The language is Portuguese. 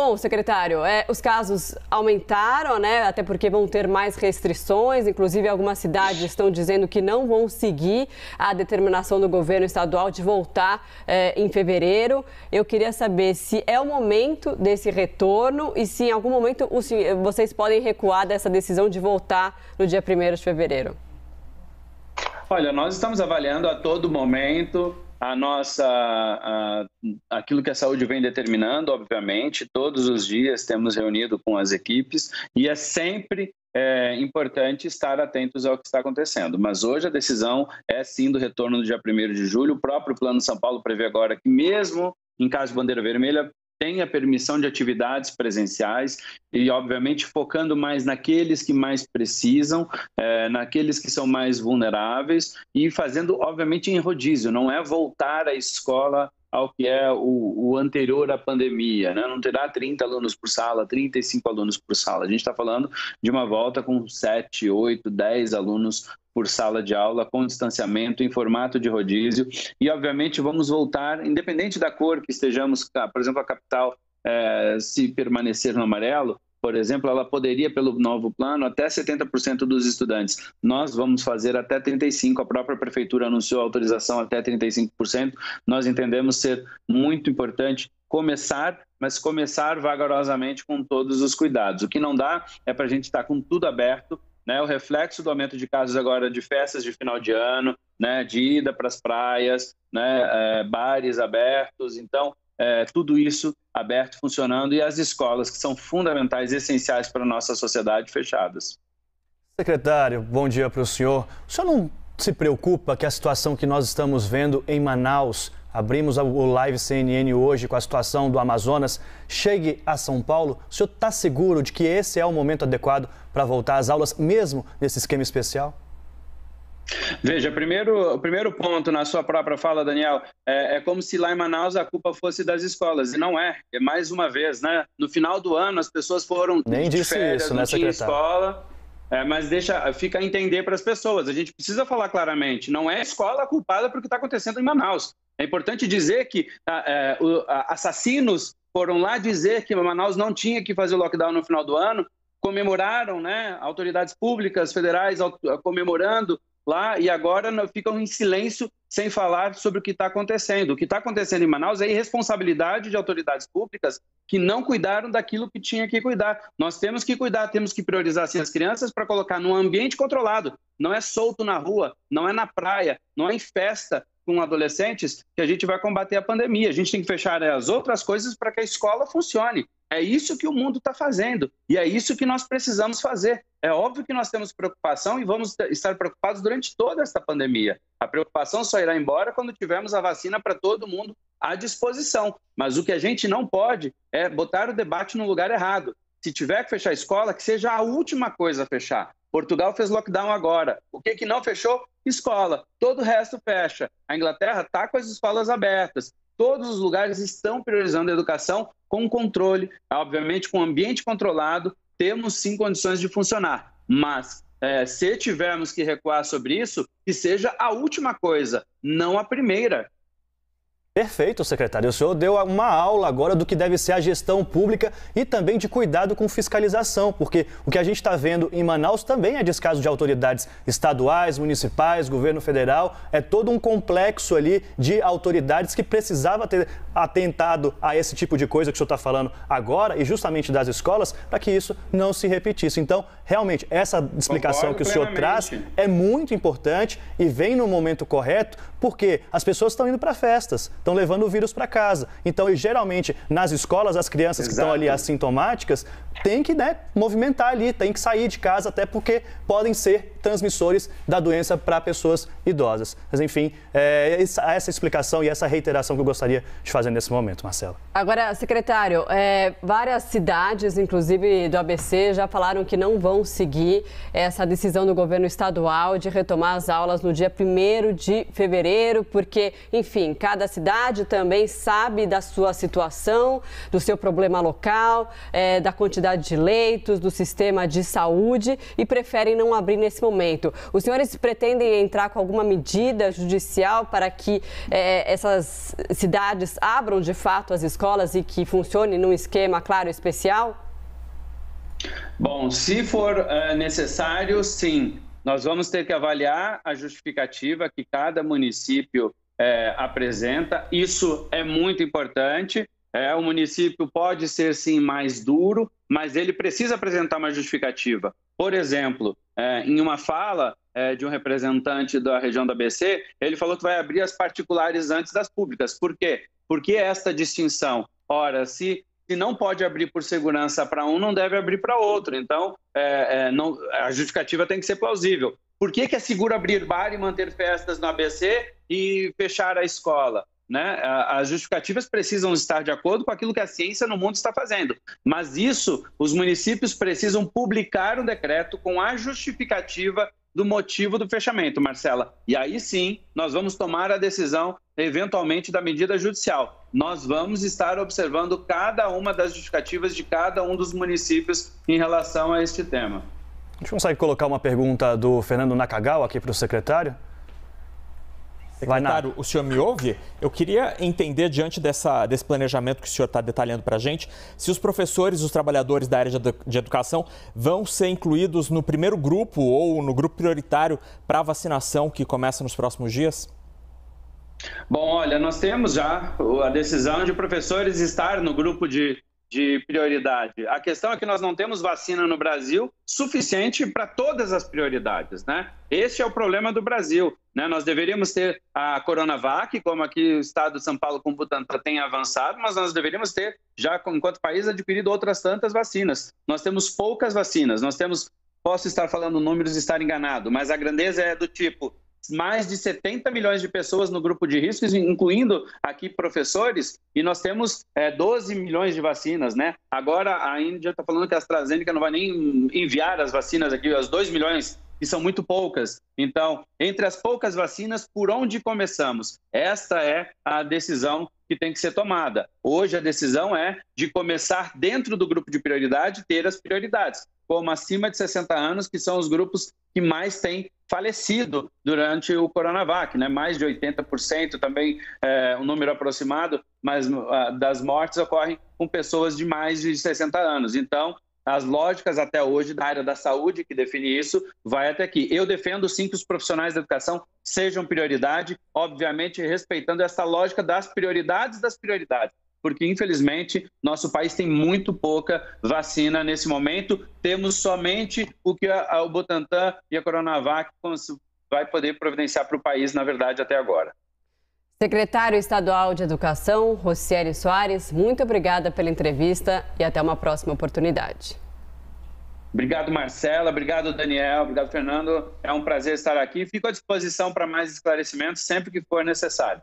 Bom, secretário, é, os casos aumentaram, né? Até porque vão ter mais restrições. Inclusive, algumas cidades estão dizendo que não vão seguir a determinação do governo estadual de voltar é, em fevereiro. Eu queria saber se é o momento desse retorno e se em algum momento vocês podem recuar dessa decisão de voltar no dia 1 de fevereiro. Olha, nós estamos avaliando a todo momento a nossa a, aquilo que a saúde vem determinando, obviamente, todos os dias temos reunido com as equipes e é sempre é importante estar atentos ao que está acontecendo. Mas hoje a decisão é sim do retorno do dia 1 de julho. O próprio Plano São Paulo prevê agora que, mesmo em caso de bandeira vermelha, tenha permissão de atividades presenciais e, obviamente, focando mais naqueles que mais precisam, é, naqueles que são mais vulneráveis e fazendo, obviamente, em rodízio. Não é voltar à escola ao que é o, o, anterior à pandemia, né? não terá 30 alunos por sala, 35 alunos por sala. A gente está falando de uma volta com 7, 8, 10 alunos por sala de aula, com distanciamento, em formato de rodízio. E, obviamente, vamos voltar, independente da cor que estejamos, por exemplo, a capital, é, se permanecer no amarelo, por exemplo, ela poderia, pelo novo plano, até 70% dos estudantes. Nós vamos fazer até 35%, a própria prefeitura anunciou autorização até 35%. Nós entendemos ser muito importante começar, mas começar vagarosamente com todos os cuidados. O que não dá é para a gente estar tá com tudo aberto, né? O reflexo do aumento de casos agora de festas de final de ano, né? De ida para as praias, né? É, bares abertos. Então, é, tudo isso aberto, funcionando, e as escolas, que são fundamentais e essenciais para a nossa sociedade, fechadas. Secretário, bom dia para o senhor. O senhor não se preocupa que a situação que nós estamos vendo em Manaus, abrimos o Live CNN hoje com a situação do Amazonas, chegue a São Paulo? O senhor está seguro de que esse é o momento adequado para voltar às aulas, mesmo nesse esquema especial? Veja, primeiro, o primeiro ponto na sua própria fala, Daniel, é, é, como se lá em Manaus a culpa fosse das escolas, e não é. É mais uma vez, né? No final do ano as pessoas foram Nem disse férias, isso, não né, tinha escola. É, mas deixa, fica a entender para as pessoas. A gente precisa falar claramente. Não é a escola culpada por o que está acontecendo em Manaus. É importante dizer que é, o, assassinos foram lá dizer que Manaus não tinha que fazer o lockdown no final do ano, comemoraram, né? Autoridades públicas, federais comemorando lá e agora ficam em silêncio sem falar sobre o que está acontecendo. O que está acontecendo em Manaus é irresponsabilidade de autoridades públicas que não cuidaram daquilo que tinha que cuidar. Nós temos que cuidar, temos que priorizar assim, as crianças para colocar num ambiente controlado. Não é solto na rua, não é na praia, não é em festa com adolescentes que a gente vai combater a pandemia. A gente tem que fechar as outras coisas para que a escola funcione. É isso que o mundo está fazendo e é isso que nós precisamos fazer. É óbvio que nós temos preocupação e vamos estar preocupados durante toda esta pandemia. A preocupação só irá embora quando tivermos a vacina para todo mundo à disposição. Mas o que a gente não pode é botar o debate no lugar errado. Se tiver que fechar a escola, que seja a última coisa a fechar. Portugal fez lockdown agora. O que, que não fechou? Escola. Todo o resto fecha. A Inglaterra está com as escolas abertas. Todos os lugares estão priorizando a educação com controle, obviamente com ambiente controlado, temos sim condições de funcionar. Mas é, se tivermos que recuar sobre isso, que seja a última coisa, não a primeira. Perfeito, secretário. O senhor deu uma aula agora do que deve ser a gestão pública e também de cuidado com fiscalização, porque o que a gente está vendo em Manaus também é descaso de autoridades estaduais, municipais, governo federal. É todo um complexo ali de autoridades que precisava ter atentado a esse tipo de coisa que o senhor está falando agora e justamente das escolas para que isso não se repetisse. Então, realmente, essa explicação Concordo que o senhor traz é muito importante e vem no momento correto, porque as pessoas estão indo para festas estão levando o vírus para casa. Então, e geralmente, nas escolas, as crianças Exato. que estão ali assintomáticas têm que né, movimentar ali, têm que sair de casa, até porque podem ser transmissores da doença para pessoas idosas. Mas, enfim, é essa, essa, explicação e essa reiteração que eu gostaria de fazer nesse momento, Marcelo. Agora, secretário, é, várias cidades, inclusive do ABC, já falaram que não vão seguir essa decisão do governo estadual de retomar as aulas no dia 1 de fevereiro, porque, enfim, cada cidade cidade também sabe da sua situação, do seu problema local, é, da quantidade de leitos, do sistema de saúde e preferem não abrir nesse momento. Os senhores pretendem entrar com alguma medida judicial para que é, essas cidades abram de fato as escolas e que funcione num esquema, claro, especial? Bom, se for uh, necessário, sim. Nós vamos ter que avaliar a justificativa que cada município é, apresenta. Isso é muito importante. É, o município pode ser, sim, mais duro, mas ele precisa apresentar uma justificativa. Por exemplo, é, em uma fala é, de um representante da região da ABC, ele falou que vai abrir as particulares antes das públicas. Por quê? Por que esta distinção? Ora, se se não pode abrir por segurança para um, não deve abrir para outro. Então, é, é, não, a justificativa tem que ser plausível. Por que, que é seguro abrir bar e manter festas no ABC e fechar a escola? Né? As justificativas precisam estar de acordo com aquilo que a ciência no mundo está fazendo. Mas isso, os municípios precisam publicar um decreto com a justificativa do motivo do fechamento, Marcela. E aí sim, nós vamos tomar a decisão, eventualmente, da medida judicial. Nós vamos estar observando cada uma das justificativas de cada um dos municípios em relação a este tema. A gente consegue colocar uma pergunta do Fernando Nakagawa aqui para o secretário? Secretário, o senhor me ouve? Eu queria entender, diante dessa, desse planejamento que o senhor está detalhando para a gente, se os professores, os trabalhadores da área de educação vão ser incluídos no primeiro grupo ou no grupo prioritário para a vacinação que começa nos próximos dias? Bom, olha, nós temos já a decisão de professores estar no grupo de de prioridade. A questão é que nós não temos vacina no Brasil suficiente para todas as prioridades, né? Esse é o problema do Brasil, né? Nós deveríamos ter a Coronavac, como aqui o estado de São Paulo com Butantan tem avançado, mas nós deveríamos ter já enquanto país adquirido outras tantas vacinas. Nós temos poucas vacinas, nós temos posso estar falando números e estar enganado, mas a grandeza é do tipo mais de 70 milhões de pessoas no grupo de riscos, incluindo aqui professores, e nós temos é, 12 milhões de vacinas, né? Agora a Índia está falando que a AstraZeneca não vai nem enviar as vacinas aqui, as 2 milhões, que são muito poucas. Então, entre as poucas vacinas, por onde começamos? Esta é a decisão que tem que ser tomada. Hoje a decisão é de começar dentro do grupo de prioridade, ter as prioridades como acima de 60 anos, que são os grupos que mais têm falecido durante o Coronavac, né? Mais de 80% também, é, um número aproximado, mas uh, das mortes ocorrem com pessoas de mais de 60 anos. Então, as lógicas até hoje da área da saúde que define isso vai até aqui. Eu defendo sim que os profissionais da educação sejam prioridade, obviamente respeitando essa lógica das prioridades das prioridades porque infelizmente nosso país tem muito pouca vacina nesse momento. Temos somente o que a, o Butantan e a Coronavac vai poder providenciar para o país, na verdade, até agora. Secretário Estadual de Educação, Rocieli Soares, muito obrigada pela entrevista e até uma próxima oportunidade. Obrigado, Marcela. Obrigado, Daniel. Obrigado, Fernando. É um prazer estar aqui. Fico à disposição para mais esclarecimentos sempre que for necessário.